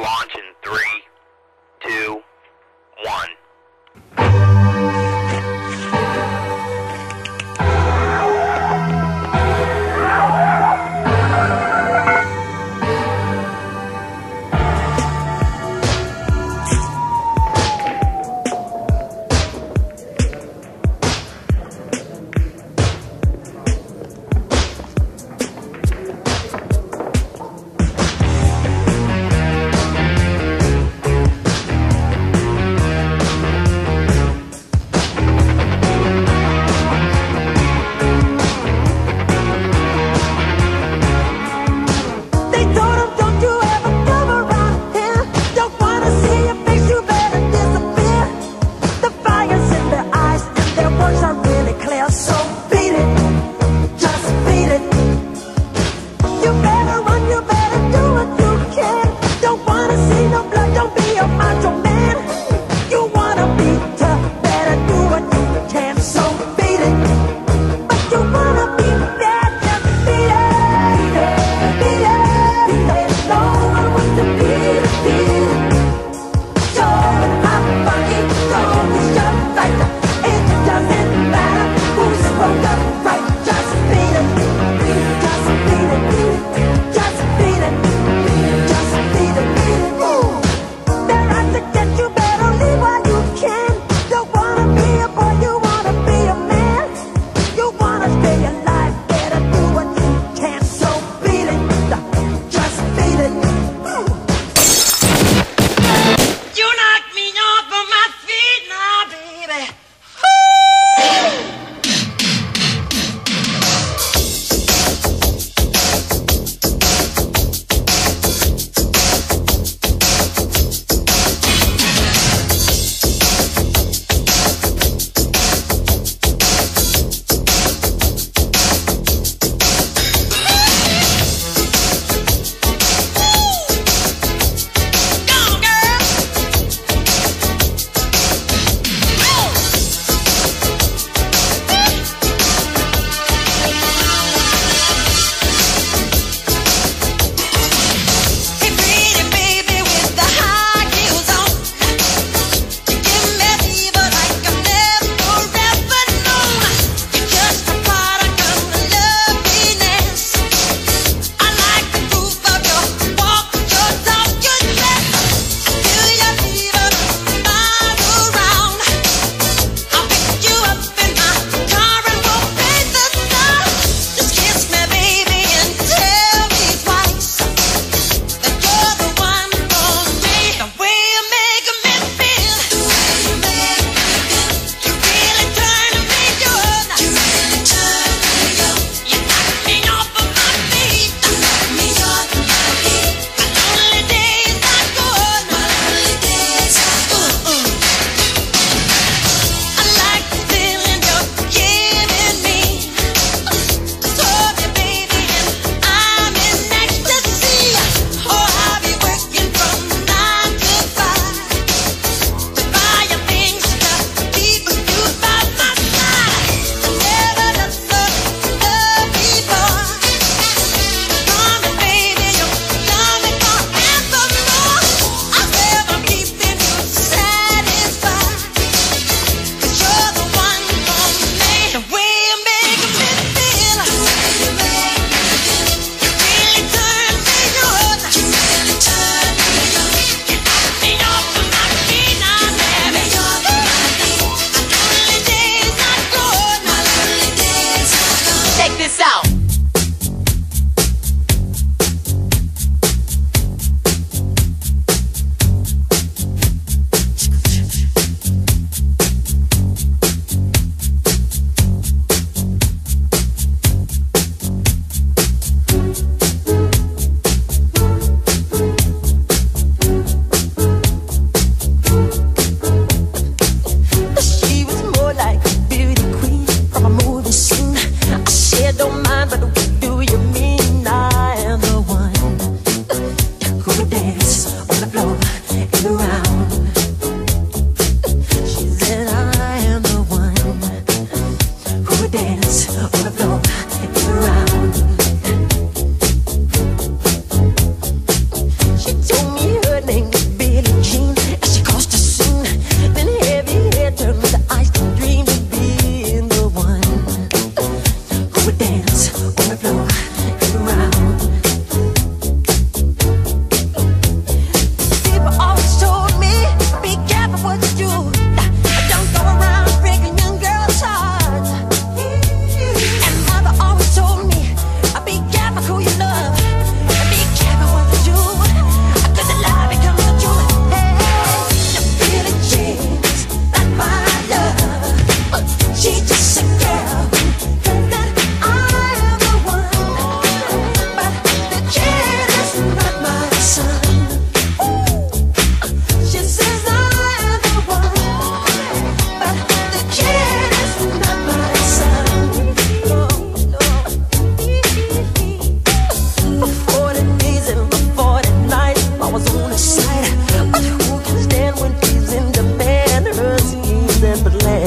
launch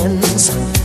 friends.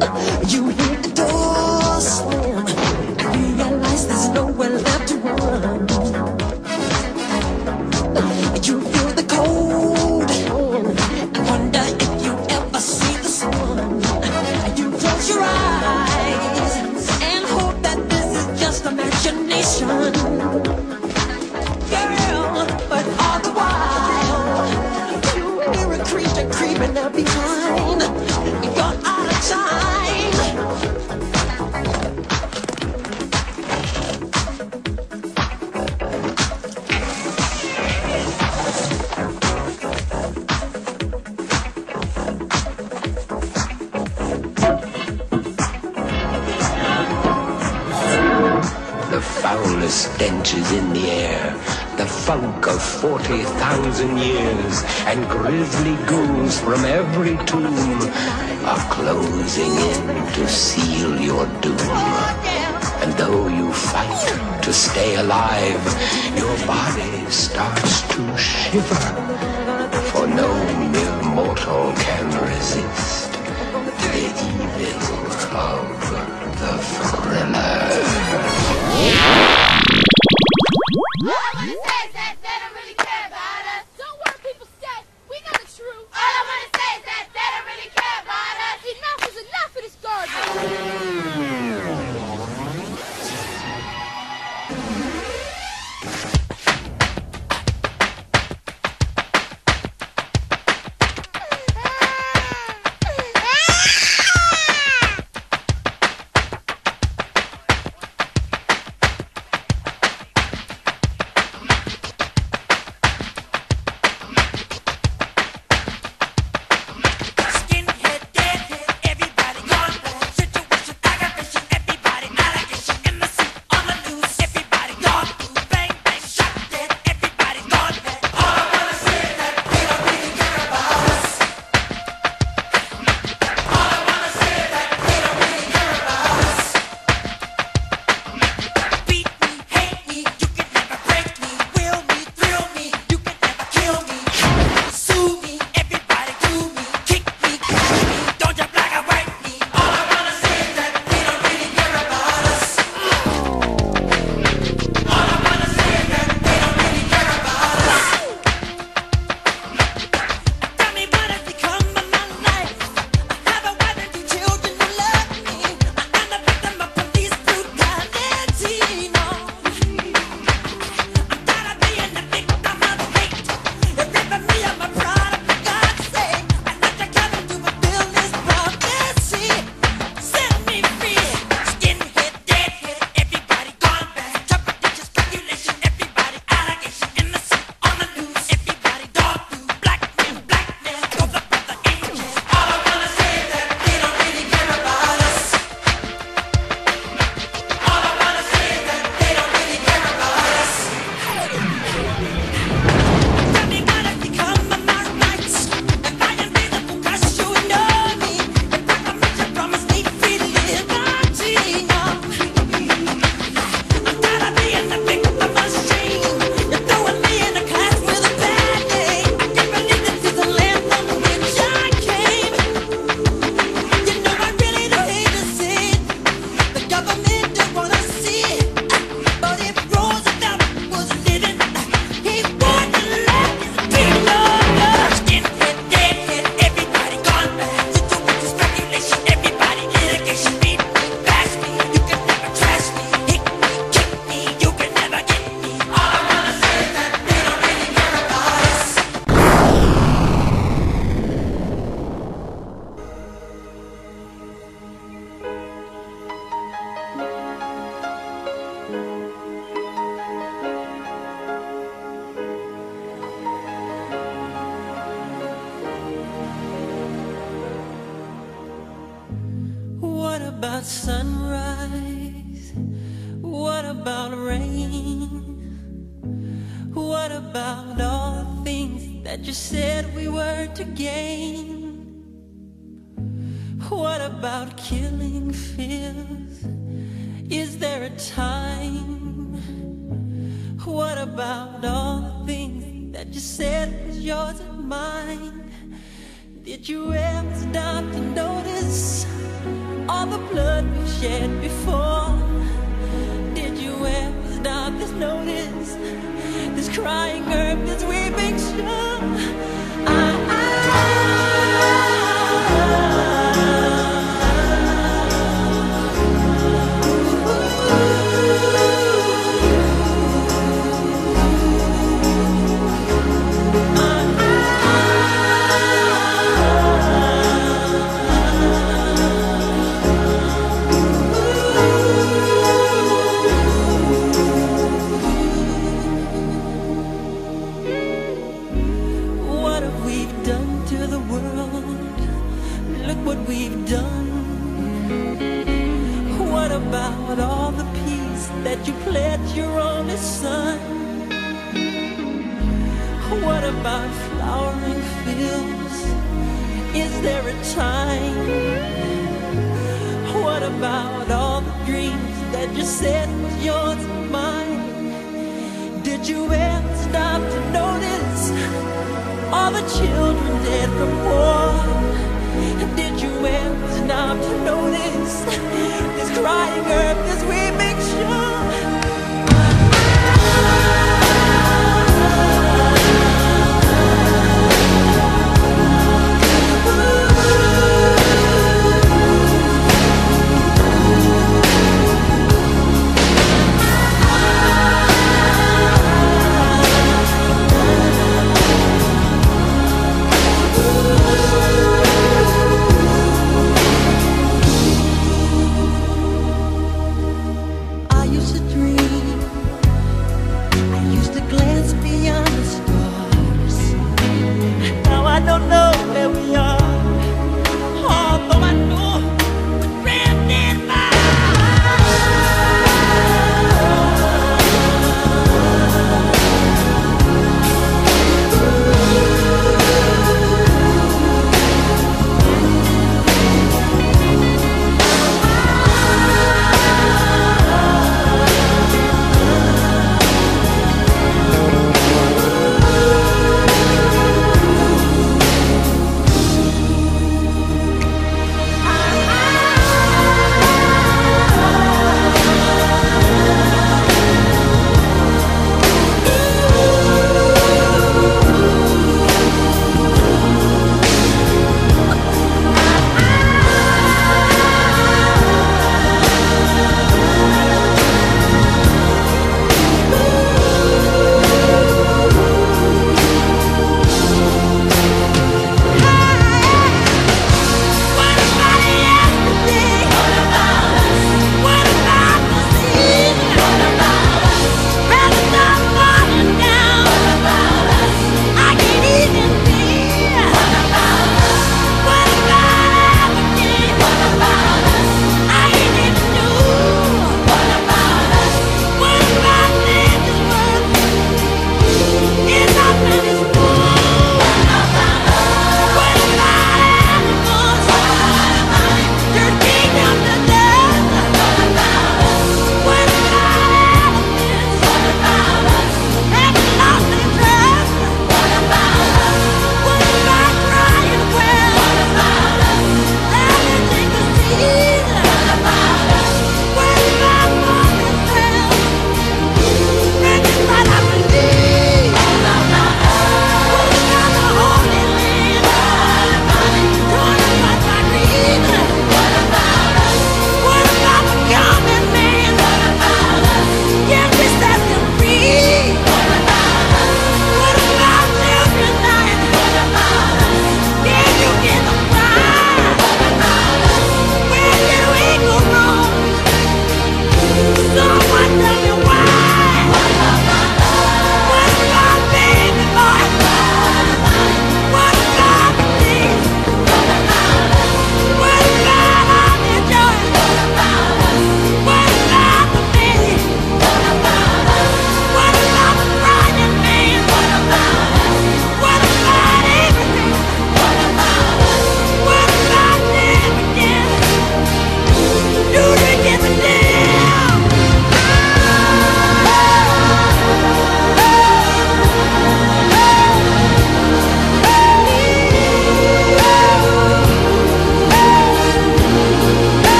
You foulest stenches in the air, the funk of 40,000 years, and grisly ghouls from every tomb are closing in to seal your doom. And though you fight to stay alive, your body starts to shiver. For no mere mortal can resist the evil of the thriller. What? What about all the things that you said we were to gain? What about killing fears? Is there a time? What about all the things that you said was yours and mine? Did you ever stop to notice all the blood we've shed before? Did you ever stop to notice? crying earth is weeping sure. I all the children dead from war. Did you ever stop to notice this crying earth, this weeping shore?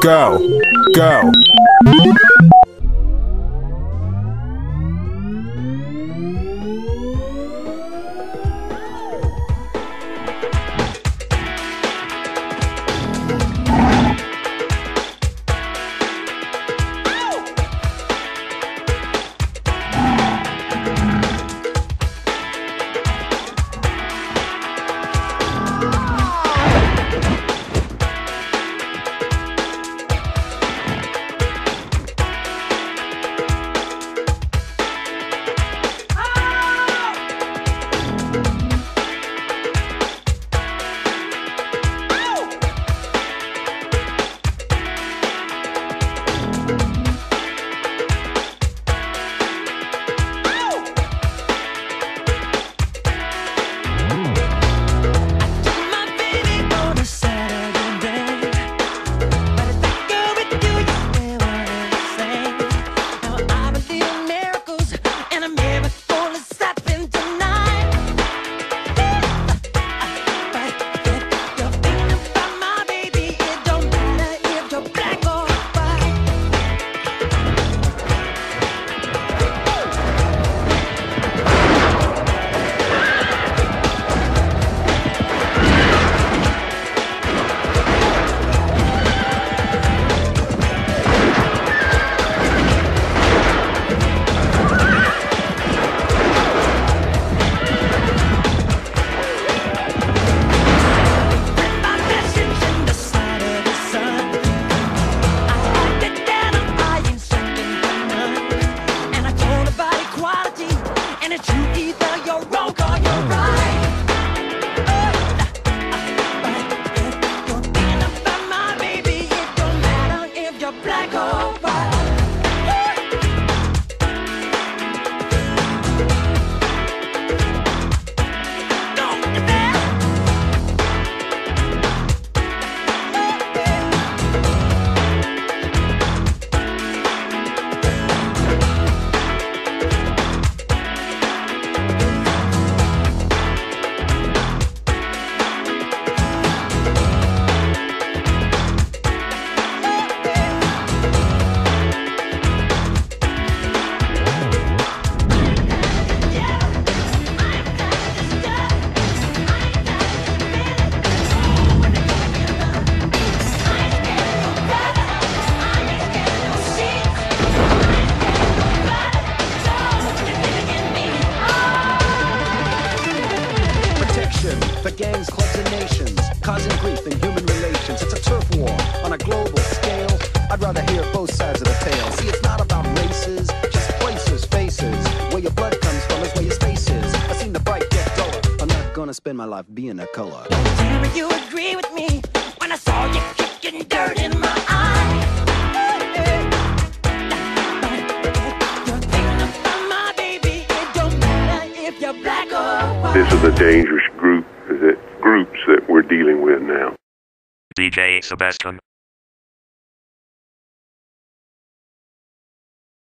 go, go. nobody. life being a color. You agree with me when I saw you kicking dirt in my eye. This is a dangerous group that groups that we're dealing with now. DJ Sebastian.